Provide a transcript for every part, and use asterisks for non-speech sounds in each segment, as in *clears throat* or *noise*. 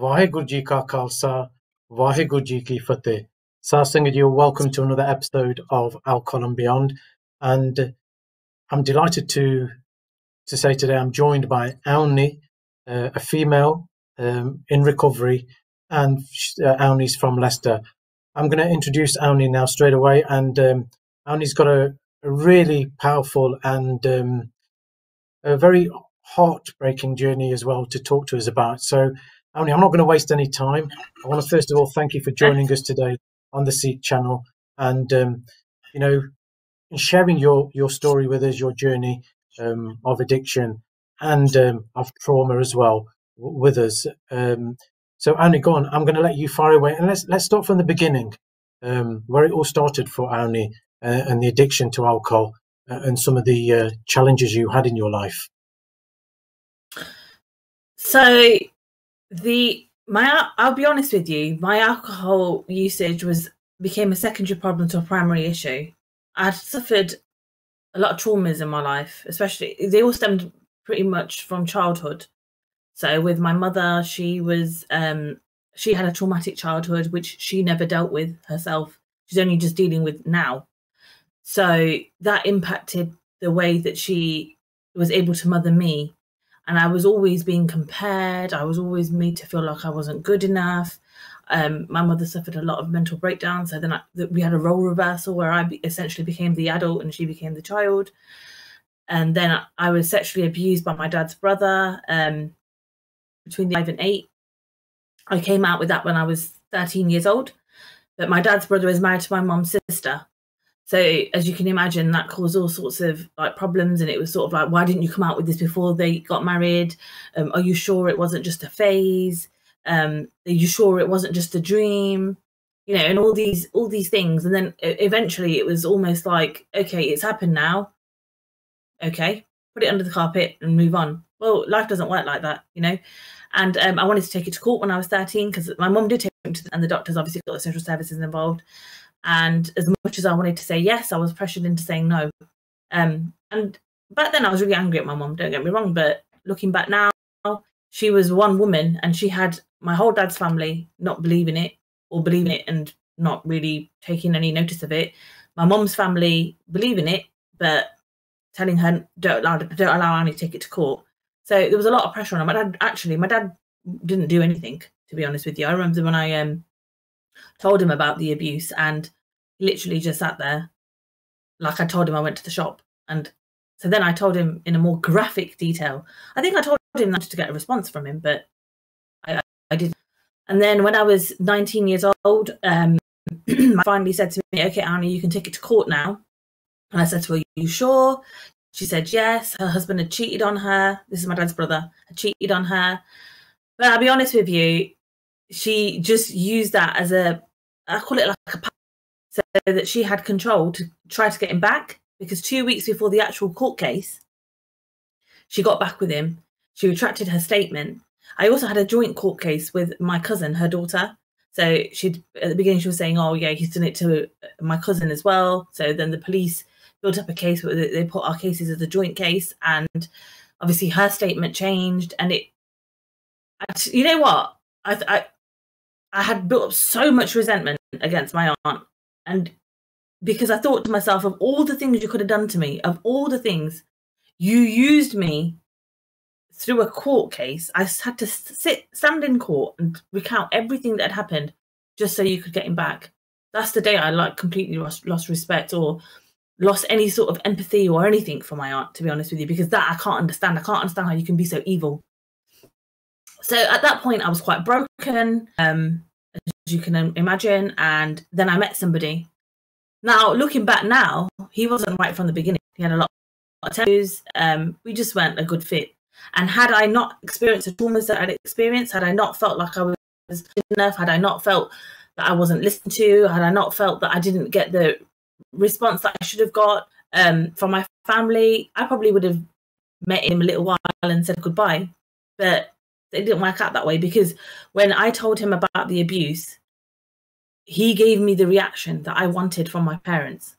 Khalsa, Vaheguru Ji Ki Fateh. Satsanga, you're welcome to another episode of Alcohol and Beyond. And I'm delighted to to say today I'm joined by Aunee, uh, a female um, in recovery, and uh, Aunee's from Leicester. I'm going to introduce Aunee now straight away, and um, Aunee's got a, a really powerful and um, a very heartbreaking journey as well to talk to us about. So, Aunee, I'm not going to waste any time. I want to first of all thank you for joining us today on the Sikh channel, and um, you know, sharing your your story with us, your journey um, of addiction and um, of trauma as well w- with us. Um, so, Aunee, go on. I'm going to let you fire away, and let's let's start from the beginning, um, where it all started for Aunee uh, and the addiction to alcohol uh, and some of the uh, challenges you had in your life. So, the my I'll be honest with you, my alcohol usage was became a secondary problem to a primary issue. I'd suffered a lot of traumas in my life, especially they all stemmed pretty much from childhood. So with my mother, she was um she had a traumatic childhood which she never dealt with herself. She's only just dealing with now. So that impacted the way that she was able to mother me. And I was always being compared. I was always made to feel like I wasn't good enough. Um, my mother suffered a lot of mental breakdowns. So then I, we had a role reversal where I be, essentially became the adult and she became the child. And then I was sexually abused by my dad's brother um, between the five and eight. I came out with that when I was 13 years old. But my dad's brother is married to my mom's sister. So as you can imagine, that caused all sorts of like problems, and it was sort of like, why didn't you come out with this before they got married? Um, are you sure it wasn't just a phase? Um, are you sure it wasn't just a dream? You know, and all these all these things, and then eventually it was almost like, okay, it's happened now. Okay, put it under the carpet and move on. Well, life doesn't work like that, you know. And um, I wanted to take it to court when I was 13 because my mum did take and the doctors obviously got the social services involved. And as much as I wanted to say yes, I was pressured into saying no. Um, and back then I was really angry at my mom, don't get me wrong, but looking back now, she was one woman and she had my whole dad's family not believing it or believing it and not really taking any notice of it. My mom's family believing it, but telling her don't allow don't allow Annie to take it to court. So there was a lot of pressure on her. My dad actually, my dad didn't do anything, to be honest with you. I remember when I um told him about the abuse and literally just sat there like I told him I went to the shop. And so then I told him in a more graphic detail. I think I told him not to get a response from him, but I, I did. And then when I was 19 years old, um, *clears throat* finally said to me, okay, Annie, you can take it to court now. And I said to her, you sure? She said yes. Her husband had cheated on her. This is my dad's brother, had cheated on her. But I'll be honest with you, she just used that as a, I call it like a so that she had control to try to get him back because two weeks before the actual court case, she got back with him. She retracted her statement. I also had a joint court case with my cousin, her daughter. So she at the beginning she was saying, "Oh yeah, he's done it to my cousin as well." So then the police built up a case where they put our cases as a joint case, and obviously her statement changed, and it. You know what? I I I had built up so much resentment against my aunt and because I thought to myself, of all the things you could have done to me, of all the things, you used me through a court case. I had to sit, stand in court and recount everything that had happened just so you could get him back. That's the day I like completely lost, lost respect or lost any sort of empathy or anything for my aunt, to be honest with you, because that I can't understand. I can't understand how you can be so evil. So at that point, I was quite broken. Um, as you can imagine. And then I met somebody. Now, looking back now, he wasn't right from the beginning. He had a lot of tattoos. Um, we just weren't a good fit. And had I not experienced the traumas that I'd experienced, had I not felt like I was enough, had I not felt that I wasn't listened to, had I not felt that I didn't get the response that I should have got um, from my family, I probably would have met him a little while and said goodbye. But it didn't work out that way because when I told him about the abuse, he gave me the reaction that I wanted from my parents.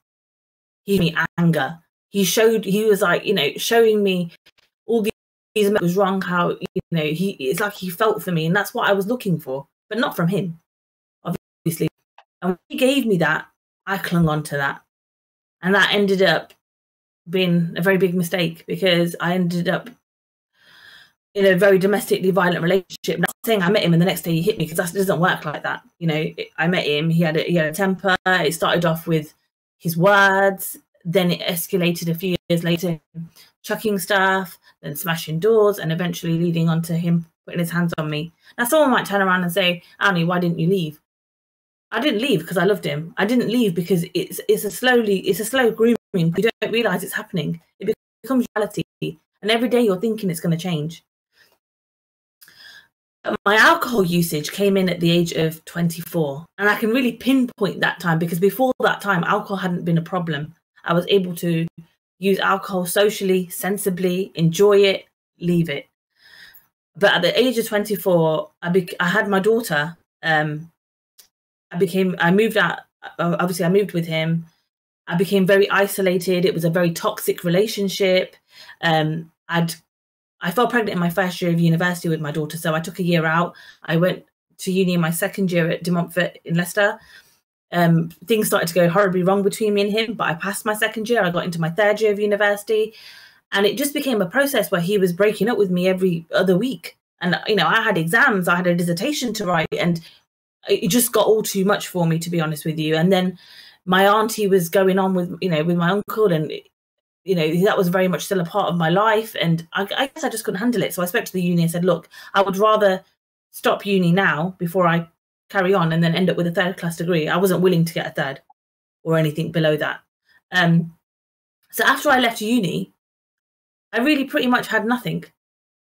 He gave me anger. He showed, he was like, you know, showing me all his was wrong. How you know he it's like he felt for me, and that's what I was looking for, but not from him, obviously. And he gave me that, I clung on to that, and that ended up being a very big mistake because I ended up in a very domestically violent relationship. Not saying I met him and the next day he hit me because that doesn't work like that. You know, I met him. He had a, he had a temper. It started off with his words, then it escalated a few years later, chucking stuff, then smashing doors, and eventually leading on to him putting his hands on me. Now, someone might turn around and say, Annie, why didn't you leave? I didn't leave because I loved him. I didn't leave because it's it's a slowly it's a slow grooming. You don't realize it's happening. It becomes reality, and every day you're thinking it's going to change my alcohol usage came in at the age of 24 and i can really pinpoint that time because before that time alcohol hadn't been a problem. I was able to use alcohol socially sensibly enjoy it leave it. But at the age of 24 i, be- I had my daughter um, i became i moved out obviously i moved with him. I became very isolated. It was a very toxic relationship. Um, i'd I fell pregnant in my first year of university with my daughter, so I took a year out. I went to uni in my second year at De Montfort in Leicester. Um, things started to go horribly wrong between me and him, but I passed my second year. I got into my third year of university, and it just became a process where he was breaking up with me every other week. And you know, I had exams, I had a dissertation to write, and it just got all too much for me, to be honest with you. And then my auntie was going on with you know with my uncle, and you know that was very much still a part of my life and I, I, guess i just couldn't handle it. So i spoke to the uni and said look i would rather stop uni now before i carry on and then end up with a third class degree. I wasn't willing to get a third or anything below that. Um, so after i left uni i really pretty much had nothing.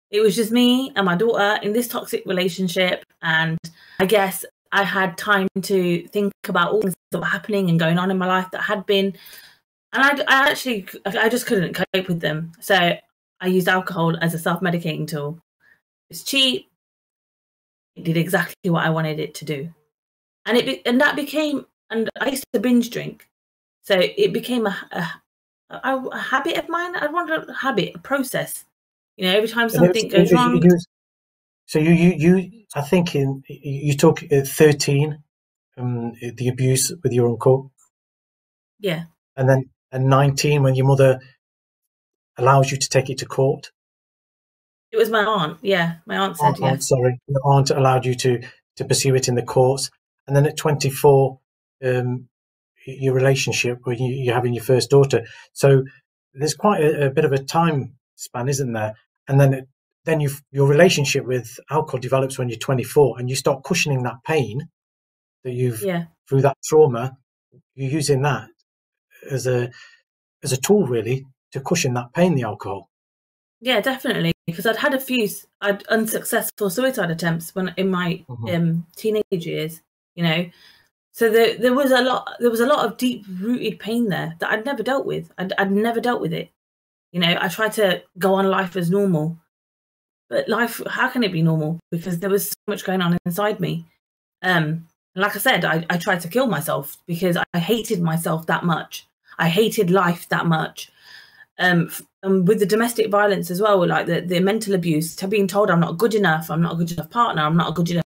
It was just me and my daughter in this toxic relationship and i guess i had time to think about all things that were happening and going on in my life that had been and I, I actually I just couldn't cope with them. So I used alcohol as a self-medicating tool. It's cheap. It did exactly what I wanted it to do, and it and that became and I used to binge drink, so it became a a, a, a habit of mine. I want a habit, a process. You know, every time something goes wrong. so you you you I think in you took uh, thirteen, um, the abuse with your uncle. Yeah. And then and 19 when your mother allows you to take it to court? It was my aunt. Yeah, my aunt said. Aunt, yeah. Aunt, sorry, your aunt allowed you to to pursue it in the courts, and then at 24, um, your relationship when you, you're having your first daughter. So there's quite a, a bit of a time span, isn't there? And then it, then you your relationship with alcohol develops when you're 24, and you start cushioning that pain that you've yeah. through that trauma. You're using that as a as a tool really to cushion that pain the alcohol. Yeah definitely because i'd had a few I'd unsuccessful suicide attempts when in my mm-hmm. um, teenage years you know? So there, there was a lot there was a lot of deep rooted pain there that i'd never dealt with. I'd, I'd never dealt with it. You know i tried to go on life as normal but life how can it be normal? Because there was so much going on inside me. Um like i said I, I tried to kill myself because i hated myself that much I hated life that much. Um, and with the domestic violence as well, like the, the mental abuse, to being told I'm not good enough, I'm not a good enough partner, I'm not a good enough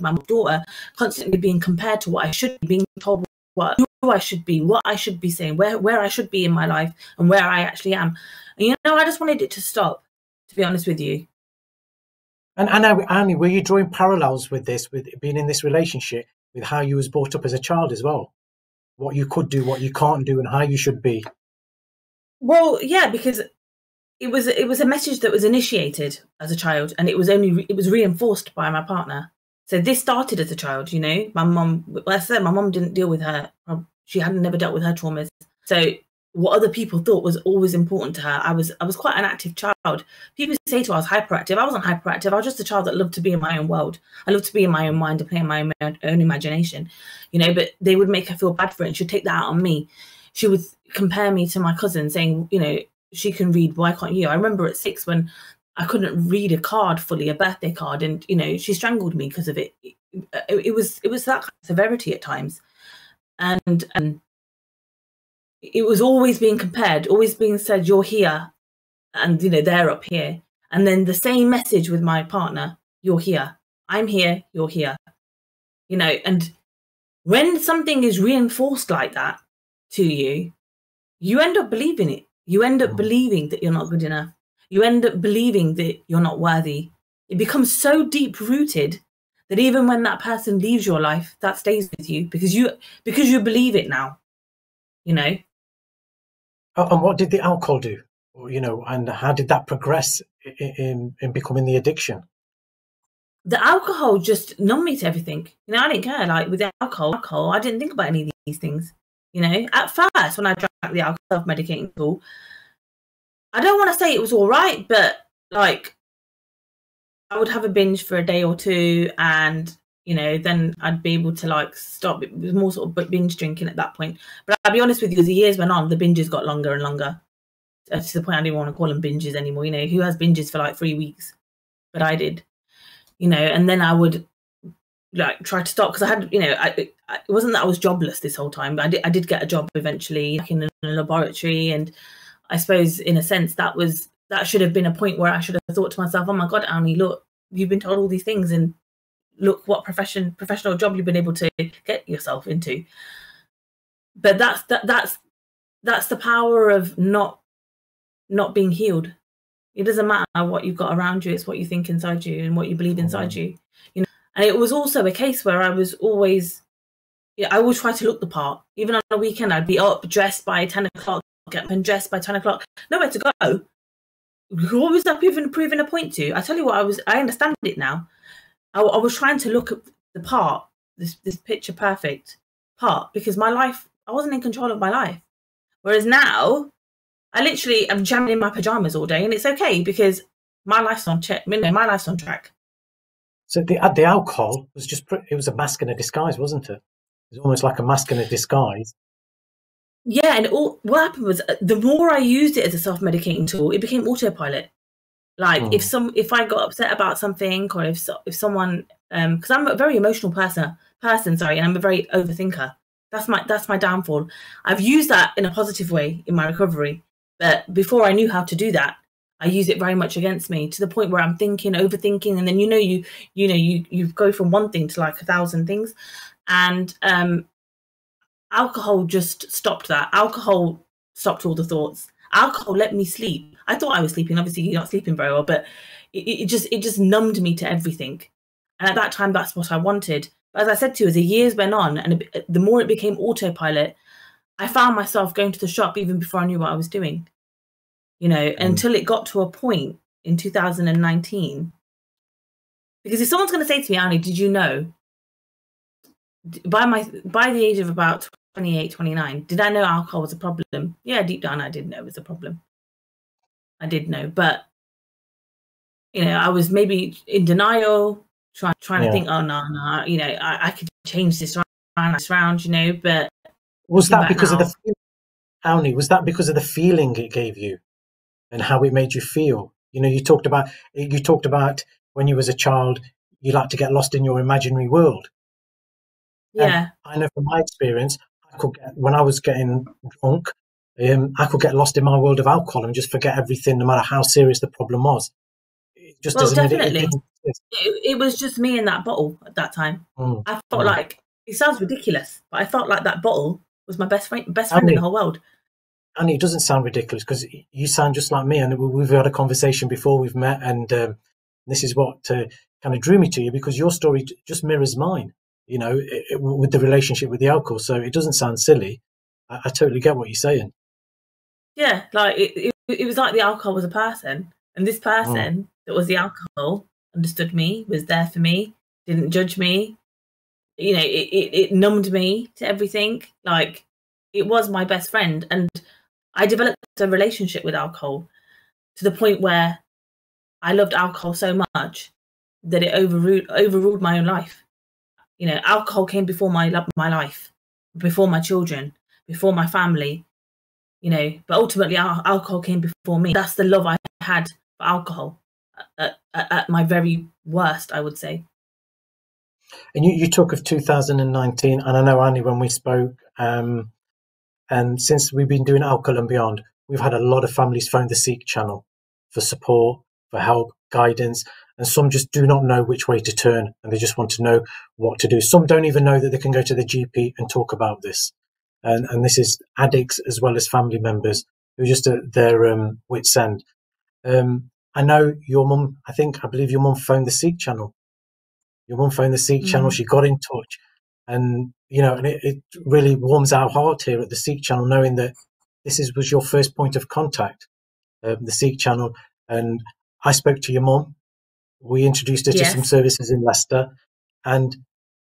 my daughter, constantly being compared to what I should be, being told what who I should be, what I should be saying, where where I should be in my life, and where I actually am. And you know, I just wanted it to stop. To be honest with you. And Anna, Annie, were you drawing parallels with this, with being in this relationship, with how you was brought up as a child as well? what you could do, what you can't do, and how you should be. Well, yeah, because it was it was a message that was initiated as a child, and it was only it was reinforced by my partner. So this started as a child, you know. My mom, well, I said my mom didn't deal with her; she hadn't never dealt with her traumas. So what other people thought was always important to her. I was I was quite an active child. People say to us hyperactive. I wasn't hyperactive. I was just a child that loved to be in my own world. I loved to be in my own mind and play in my own, own imagination, you know. But they would make her feel bad for it. She'd take that out on me. She would compare me to my cousin, saying, you know, she can read. Why can't you? I remember at six when I couldn't read a card fully, a birthday card, and you know, she strangled me because of it. It, it was it was that kind of severity at times, and and it was always being compared, always being said, "You're here," and you know they're up here. And then the same message with my partner you're here. I'm here. You're here. You know, and when something is reinforced like that to you, you end up believing it. You end up Mm. believing that you're not good enough. You end up believing that you're not worthy. It becomes so deep rooted that even when that person leaves your life, that stays with you because you because you believe it now. You know, And what did the alcohol do? You know, and how did that progress in in becoming the addiction? the alcohol just numbed me to everything. You know, I didn't care. Like with alcohol, alcohol, I didn't think about any of these things. You know, at first when I drank the alcohol self-medicating tool, I don't want to say it was all right, but like I would have a binge for a day or two, and you know, then I'd be able to like stop. It was more sort of binge drinking at that point. But I'll be honest with you, as the years went on, the binges got longer and longer. uh, To the point I didn't want to call them binges anymore. You know, who has binges for like three weeks? But I did you know, and then I would like try to stop because I had, you know, I, I, it wasn't that I was jobless this whole time, but I did, I did get a job eventually like in a, laboratory, and I suppose in a sense that was that should have been a point where I should have thought to myself, oh my god, Annie, look, you've been told all these things, and look what profession professional job you've been able to get yourself into. But that's that that's that's the power of not not being healed it doesn't matter what you've got around you; it's what you think inside you and what you believe inside Mhm. you. You know, and it was also a case where I was always, yeah, I would try to look the part. Even on a weekend, I'd be up, dressed by ten o'clock, get up and dressed by ten o'clock, nowhere to go. What was that even proving a point to? I tell you what, I was. I understand it now. I, I was trying to look at the part, this this picture perfect part, because my life, I wasn't in control of my life. Whereas now, I literally am jamming in my pajamas all day, and it's okay because my life's on check. You know, my life's on track. So the uh, the alcohol was just it was a mask and a disguise, wasn't it? It was almost like a mask and a disguise. Yeah, and all what happened was uh, the more I used it as a self-medicating tool, it became autopilot. Like if Mm. some if I got upset about something, or if so, if someone, um, because I'm a very emotional person, person, sorry, and I'm a very overthinker. That's my that's my downfall. I've used that in a positive way in my recovery, but before I knew how to do that, I use it very much against me to the point where I'm thinking, overthinking, and then you know you you know you you go from one thing to like a thousand things, and um, alcohol just stopped that. Alcohol stopped all the thoughts. Alcohol let me sleep. I thought I was sleeping. Obviously, you're not sleeping very well, but it, it just it just numbed me to everything. And at that time, that's what I wanted. But as I said to you, as the years went on, and it, the more it became autopilot, I found myself going to the shop even before I knew what I was doing. You know, mm. until it got to a point in 2019. Because if someone's going to say to me, Annie, did you know? By my by the age of about 28, 29, did I know alcohol was a problem? Yeah, deep down, I did know it was a problem. I did know, but you know, I was maybe in denial, trying trying Yeah. to think, oh no, no, you know, I, I could change this around, this round, you know, but Was that because of the now- feeling, was that because of the feeling it gave you and how it made you feel? You know, you talked about you talked about when you was a child, you like to get lost in your imaginary world. And yeah, I know from my experience, I could get, when I was getting drunk, um, I could get lost in my world of alcohol and just forget everything, no matter how serious the problem was. It just Well, doesn't. it- It, definitely. it, it was just me in that bottle at that time. Mm. I felt Mm. like it sounds ridiculous, but I felt like that bottle was my best friend, best friend in the whole world. And it doesn't sound ridiculous because you sound just like me, and we- we've had a conversation before we've met, and um, this is what uh, kind of drew me to you because your story just mirrors mine. You know, it, it, with the relationship with the alcohol, so it doesn't sound silly. I, I totally get what you're saying. Yeah, like it, it, it was like the alcohol was a person, and this oh. person that was the alcohol understood me, was there for me, didn't judge me. You know, it, it, it numbed me to everything. Like it was my best friend, and I developed a relationship with alcohol to the point where I loved alcohol so much that it overruled overruled my own life. You know, alcohol came before my my life, before my children, before my family. You know, but ultimately, alcohol came before me. That's the love I had for alcohol at, at, at my very worst, I would say. And you, you talk of 2019, and I know Annie when we spoke, um, and since we've been doing Alcohol and Beyond, we've had a lot of families phone the Sikh channel for support, for help, guidance, and some just do not know which way to turn and they just want to know what to do. Some don't even know that they can go to the GP and talk about this. And, and this is addicts as well as family members who are just at their um, wits' end. Um, I know your mum, I think, I believe your mum phoned the Sikh channel. Your mum phoned the Sikh mm-hmm. channel. She got in touch. And, you know, and it, it really warms our heart here at the Sikh channel, knowing that this is, was your first point of contact, um, the Sikh channel. And I spoke to your mum. We introduced her yes. to some services in Leicester. And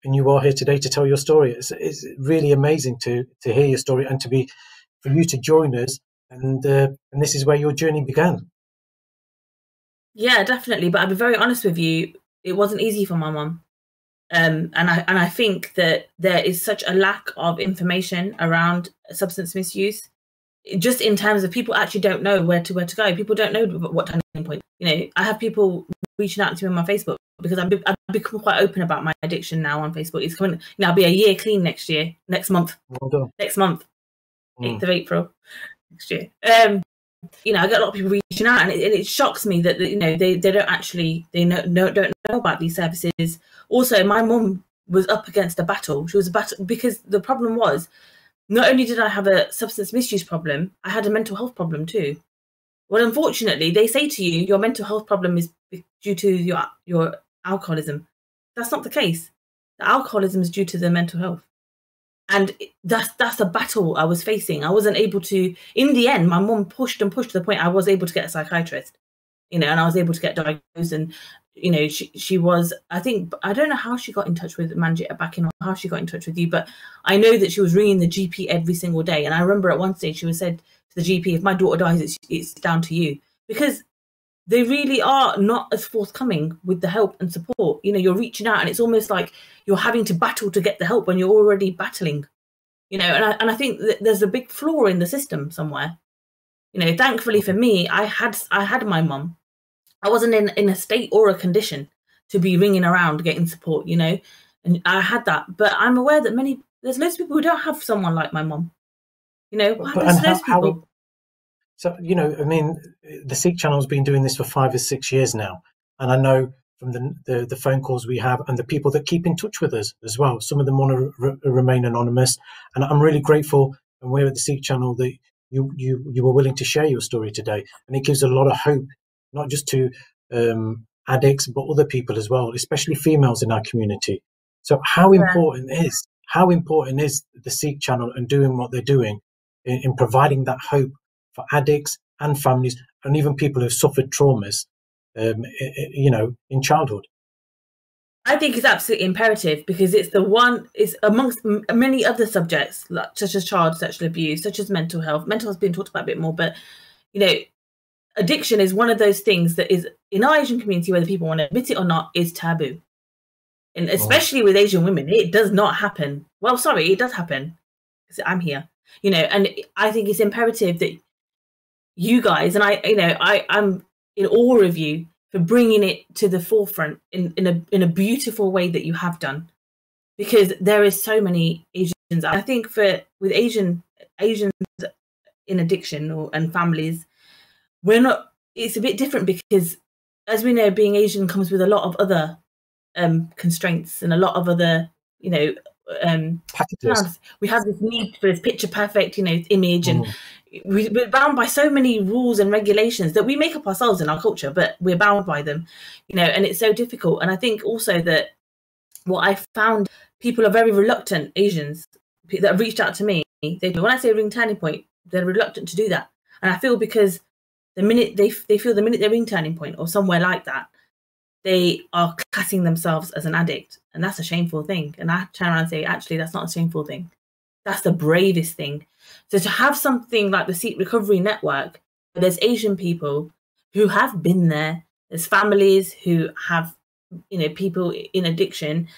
and you are here today to tell your story. It's, it's really amazing to to hear your story and to be for you to join us. And uh, and this is where your journey began. Yeah, definitely. But I'll be very honest with you, it wasn't easy for my mom. Um, and I and I think that there is such a lack of information around substance misuse, just in terms of people actually don't know where to where to go. People don't know what turning point. You know, I have people reaching out to me on my Facebook because I've, I've become quite open about my addiction now on Facebook. It's coming. You know, I'll be a year clean next year, next month, well next month, mm. eighth mm. of April next year. Um, you know, I get a lot of people reaching out, and it, and it shocks me that, you know they, they don't actually they know, no, don't know about these services. Also, my mum was up against a battle. She was a battle because the problem was not only did I have a substance misuse problem, I had a mental health problem too. Well, unfortunately, they say to you your mental health problem is due to your your alcoholism. That's not the case. The alcoholism is due to the mental health and that's that's a battle I was facing. I wasn't able to. In the end, my mom pushed and pushed to the point I was able to get a psychiatrist, you know, and I was able to get diagnosed. And you know, she she was. I think I don't know how she got in touch with Manjit back in or how she got in touch with you, but I know that she was ringing the GP every single day. And I remember at one stage she was said to the GP, "If my daughter dies, it's it's down to you," because they really are not as forthcoming with the help and support. You know, you're reaching out and it's almost like you're having to battle to get the help when you're already battling. You know, and I, and I think that there's a big flaw in the system somewhere. You know, thankfully for me, I had I had my mum. I wasn't in, in a state or a condition to be ringing around getting support, you know, and I had that. But I'm aware that many there's loads of people who don't have someone like my mum. You know, loads how, people. So, you know, I mean, the Sikh channel's been doing this for five or six years now. And I know from the, the, the phone calls we have and the people that keep in touch with us as well. Some of them want to re- remain anonymous. And I'm really grateful, and we're at the Sikh channel, that you, you, you were willing to share your story today. And it gives a lot of hope, not just to um, addicts, but other people as well, especially females in our community. So, how yeah. important is how important is the Sikh channel and doing what they're doing in, in providing that hope for addicts and families and even people who've suffered traumas, um, you know, in childhood. I think it's absolutely imperative because it's the one, it's amongst many other subjects, like, such as child sexual abuse, such as mental health. Mental health has been talked about a bit more, but, you know, addiction is one of those things that is, in our Asian community, whether people want to admit it or not, is taboo. And especially oh. with Asian women, it does not happen. Well, sorry, it does happen because I'm here, you know, and I think it's imperative that you guys and I, you know, I I'm in awe of you for bringing it to the forefront in in a in a beautiful way that you have done, because there is so many Asians. I think for with Asian Asians in addiction or and families, we're not. It's a bit different because, as we know, being Asian comes with a lot of other um, constraints and a lot of other, you know, um, Packages. we have this need for this picture perfect, you know, image, and mm we, we're bound by so many rules and regulations that we make up ourselves in our culture, but we're bound by them, you know, and it's so difficult. And I think also that what I found people are very reluctant, Asians that have reached out to me, they when I say ring turning point, they're reluctant to do that. And I feel because the minute they they feel the minute they're ring turning point or somewhere like that, they are classing themselves as an addict, and that's a shameful thing. And I turn around and say, actually, that's not a shameful thing. That's the bravest thing so to have something like the Sikh Recovery Network, there's Asian people who have been there, there's families who have, you know, people in addiction.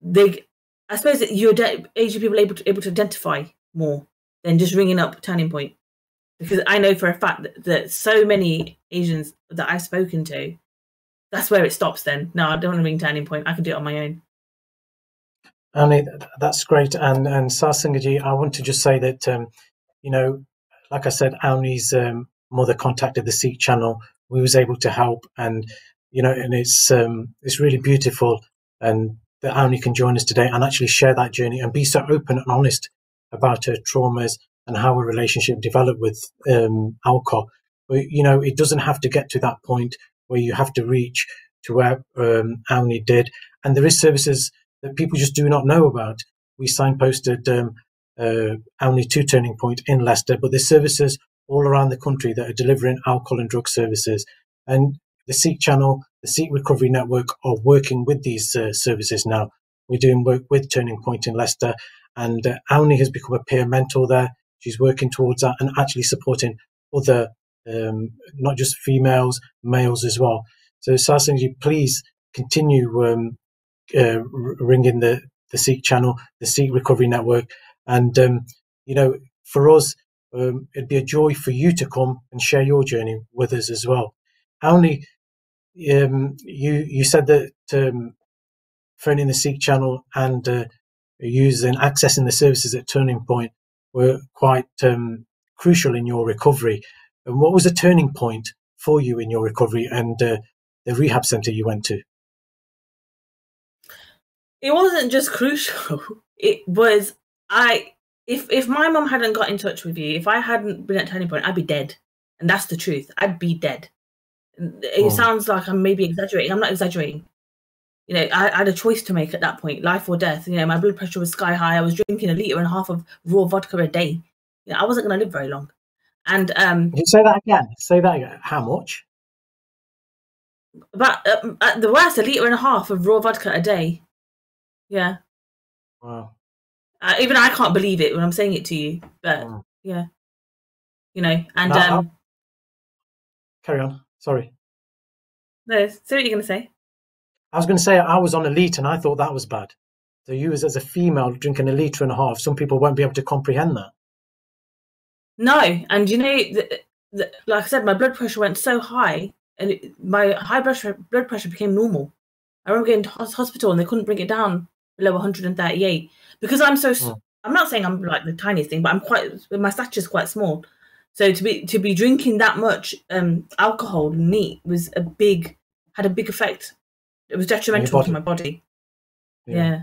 They, I suppose that you're Asian people able to able to identify more than just ringing up Turning Point, because I know for a fact that, that so many Asians that I've spoken to, that's where it stops. Then no, I don't want to ring Turning Point. I can do it on my own. Annie, that's great. And and Sarsangaji, I want to just say that um, you know, like I said, Annie's um, mother contacted the Sikh channel we was able to help, and you know, and it's um, it's really beautiful, and that Aunee can join us today and actually share that journey and be so open and honest about her traumas and how her relationship developed with um, alcohol. But you know, it doesn't have to get to that point where you have to reach to where um, did, and there is services that people just do not know about. We signposted um, uh, Aunee to Turning Point in Leicester, but there's services all around the country that are delivering alcohol and drug services. And the Sikh Channel, the Sikh Recovery Network are working with these uh, services now. We're doing work with Turning Point in Leicester, and uh, has become a peer mentor there. She's working towards that and actually supporting other, um, not just females, males as well. So, Sasangji, please continue um, uh, ringing the, the Sikh channel, the Sikh Recovery Network. And, um, you know, for us, um, it'd be a joy for you to come and share your journey with us as well. Aunee, um, you you said that um, phoning the Sikh channel and uh, using accessing the services at Turning Point were quite um, crucial in your recovery. And what was a turning point for you in your recovery and uh, the rehab centre you went to? It wasn't just crucial. *laughs* It was I if if my mom hadn't got in touch with you, if I hadn't been at Turning Point, I'd be dead. And that's the truth. I'd be dead. It oh. sounds like I'm maybe exaggerating. I'm not exaggerating. You know, I, I, had a choice to make at that point, life or death. You know, my blood pressure was sky high. I was drinking a liter and a half of raw vodka a day. You know, I wasn't going to live very long. And um, you say that again. Say that again. How much? About uh, at the worst, a liter and a half of raw vodka a day. Yeah. Wow. Uh, even I can't believe it when I'm saying it to you, but wow. yeah, you know, and no, um, carry on. Sorry. No, say what you're going to say. I was going to say I was on a litre and I thought that was bad. So you as, as a female drinking a litre and a half, some people won't be able to comprehend that. No, and you know, the, the, like I said, my blood pressure went so high, and it, my high blood pressure, blood pressure became normal. I remember getting to hospital and they couldn't bring it down below 138 because I'm so. Oh. I'm not saying I'm like the tiniest thing, but I'm quite. My stature is quite small. So to be to be drinking that much um, alcohol and meat was a big had a big effect. It was detrimental to my body. Yeah. yeah.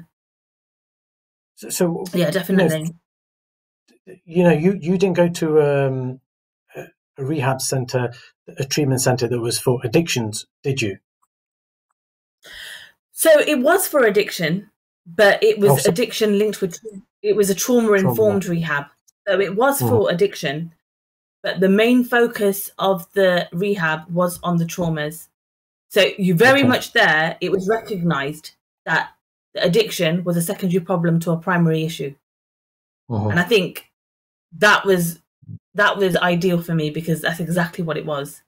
So, so, yeah, definitely. You know, you you didn't go to um, a rehab center, a treatment center that was for addictions, did you? So it was for addiction, but it was oh, addiction linked with it was a trauma informed rehab. So it was mm. for addiction, but the main focus of the rehab was on the traumas. So you very okay. much there, it was recognized that the addiction was a secondary problem to a primary issue. Uh-huh. And I think that was that was ideal for me because that's exactly what it was.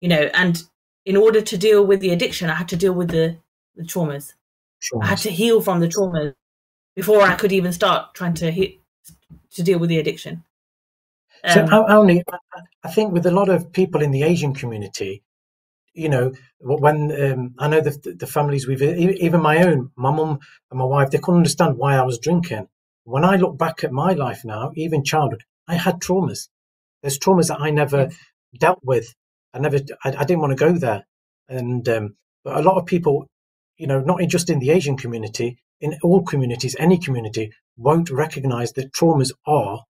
You know, and in order to deal with the addiction, I had to deal with the, the traumas. Traumas. I had to heal from the trauma before I could even start trying to hit, to deal with the addiction. Um, so, only I think with a lot of people in the Asian community, you know, when um, I know the, the families we've even my own, my mum and my wife, they couldn't understand why I was drinking. When I look back at my life now, even childhood, I had traumas. There's traumas that I never dealt with. I never, I, I, didn't want to go there. And um, but a lot of people, you know, not just in the Asian community, in all communities, any community, won't recognize that traumas are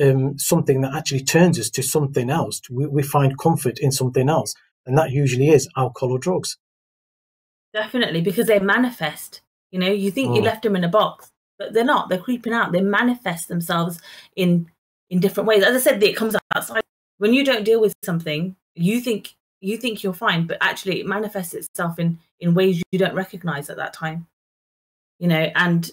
um, something that actually turns us to something else. We, we find comfort in something else, and that usually is alcohol or drugs. Definitely, because they manifest. You know, you think oh. you left them in a box, but they're not. They're creeping out. They manifest themselves in in different ways. As I said, it comes outside. When you don't deal with something, you think you think you're fine, but actually it manifests itself in in ways you don't recognize at that time. You know, and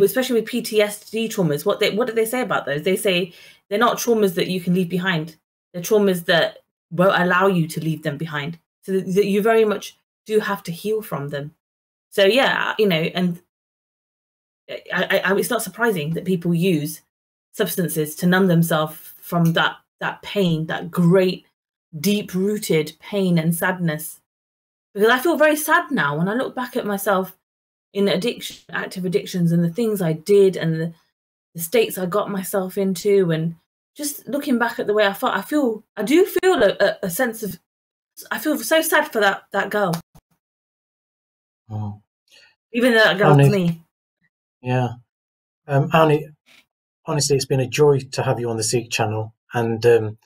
especially with PTSD traumas, what they what do they say about those? They say they're not traumas that you can leave behind. They're traumas that won't allow you to leave them behind. So that you very much do have to heal from them. So yeah, you know, and I, I, it's not surprising that people use substances to numb themselves from that that pain, that great deep rooted pain and sadness. Because I feel very sad now when I look back at myself in addiction, active addictions, and the things I did, and the, the states I got myself into, and just looking back at the way I felt, I feel I do feel a, a sense of I feel so sad for that that girl. Oh. Even though that girl Annie. me. Yeah. Um, Annie, honestly, it's been a joy to have you on the Sikh channel. And um,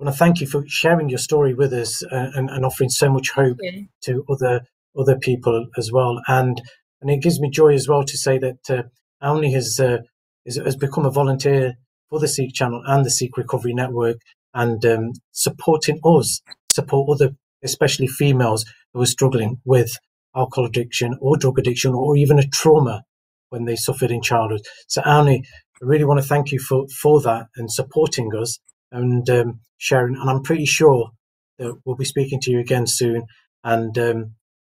I want to thank you for sharing your story with us uh, and, and offering so much hope Yeah. to other other people as well. And and it gives me joy as well to say that uh, Aunee has, uh, is, has become a volunteer for the Sikh channel and the Sikh Recovery Network and um, supporting us, support other, especially females who are struggling with alcohol addiction or drug addiction or even a trauma when they suffered in childhood. So Aunee, I really want to thank you for, for that and supporting us and um, sharing. And I'm pretty sure that we'll be speaking to you again soon. And um,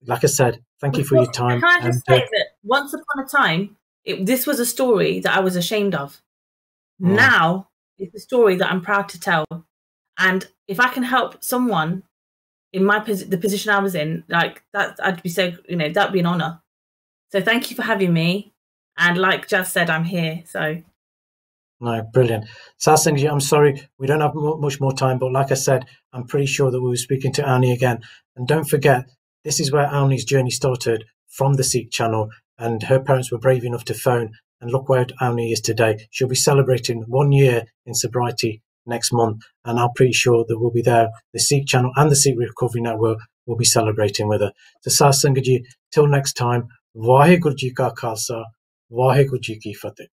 like I said, thank you for your time. Can I just and, uh, that once upon a time, it, this was a story that I was ashamed of. Mm. Now it's a story that I'm proud to tell. And if I can help someone in my posi- the position I was in, like that, I'd be so you know that'd be an honor. So thank you for having me. And like Jaz said, I'm here. So No, brilliant. Sasingji, I'm sorry, we don't have mu- much more time, but like I said, I'm pretty sure that we were speaking to Annie again. And don't forget, this is where Annie's journey started from the Sikh channel, and her parents were brave enough to phone. And look where Annie is today. She'll be celebrating one year in sobriety next month, and I'm pretty sure that we'll be there. The Sikh channel and the Sikh Recovery Network will be celebrating with her. So, Sasingji, till next time, Vaheguru Ji Ka Khalsa, Vaheguru Ji Ki Fateh.